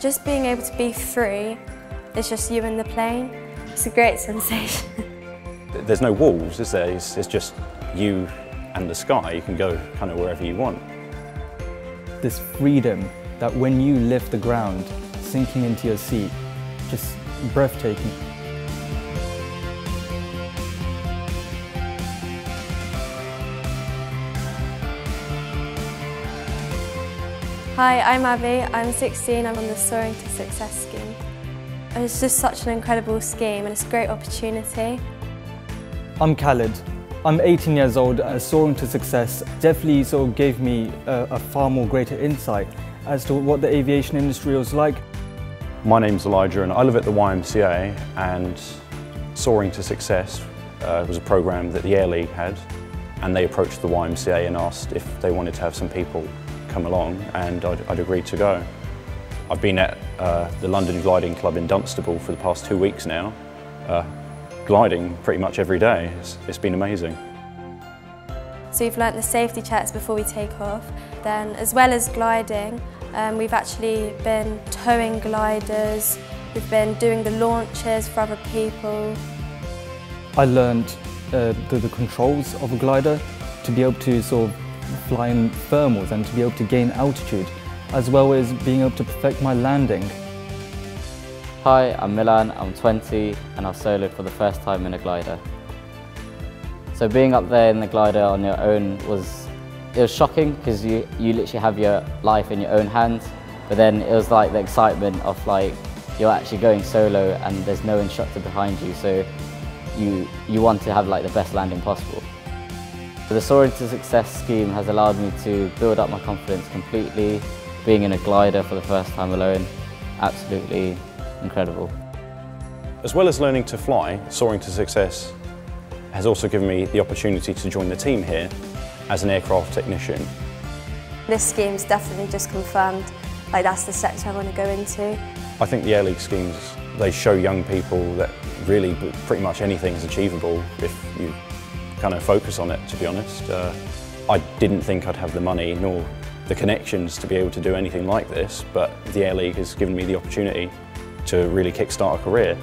Just being able to be free, it's just you and the plane. It's a great sensation. There's no walls, is there? It's, it's just you and the sky. You can go kind of wherever you want. This freedom that when you lift the ground, sinking into your seat, just breathtaking. Hi, I'm Abby. I'm 16. I'm on the Soaring to Success scheme. It's just such an incredible scheme and it's a great opportunity. I'm Khaled. I'm 18 years old. Uh, Soaring to Success definitely sort of gave me a, a far more greater insight as to what the aviation industry was like. My name's Elijah and I live at the YMCA and Soaring to Success uh, was a programme that the Air League had and they approached the YMCA and asked if they wanted to have some people come along and I'd, I'd agreed to go. I've been at uh, the London Gliding Club in Dunstable for the past two weeks now, uh, gliding pretty much every day. It's, it's been amazing. So we've learnt the safety checks before we take off. Then as well as gliding, um, we've actually been towing gliders, we've been doing the launches for other people. I learned uh, the, the controls of a glider to be able to sort of fly in thermals and to be able to gain altitude, as well as being able to perfect my landing. Hi, I'm Milan, I'm 20 and I've soloed for the first time in a glider. So being up there in the glider on your own was, it was shocking because you, you literally have your life in your own hands, but then it was like the excitement of like, you're actually going solo and there's no instructor behind you, so you, you want to have like the best landing possible. The Soaring to Success scheme has allowed me to build up my confidence completely. Being in a glider for the first time alone, absolutely incredible. As well as learning to fly, Soaring to Success has also given me the opportunity to join the team here as an aircraft technician. This scheme's definitely just confirmed like that's the sector I want to go into. I think the Air League schemes, they show young people that really pretty much anything is achievable if you kind of focus on it, to be honest. Uh, I didn't think I'd have the money nor the connections to be able to do anything like this, but the Air League has given me the opportunity to really kickstart a career.